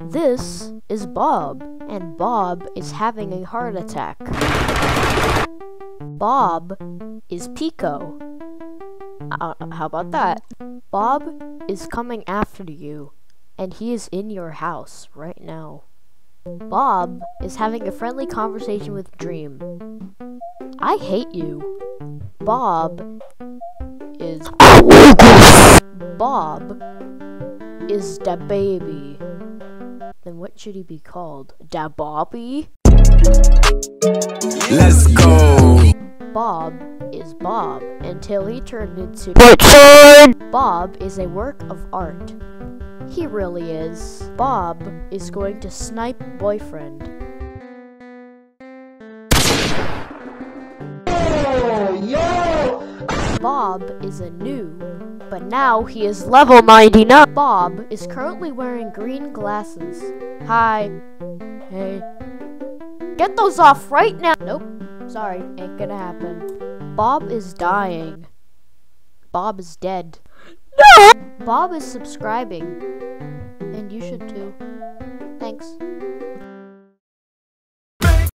This is Bob, and Bob is having a heart attack. Bob is Pico. Uh, how about that? Bob is coming after you, and he is in your house right now. Bob is having a friendly conversation with Dream. I hate you. Bob is. Bob is the baby. Then what should he be called? Da Bobby? Let's go. Bob is Bob until he turned into. Richard. Bob is a work of art. He really is. Bob is going to snipe boyfriend. Bob is a noob, but now he is level 99. Bob is currently wearing green glasses. Hi. Hey. Get those off right now! Nope. Sorry, ain't gonna happen. Bob is dying. Bob is dead. No! Bob is subscribing. And you should too. Thanks.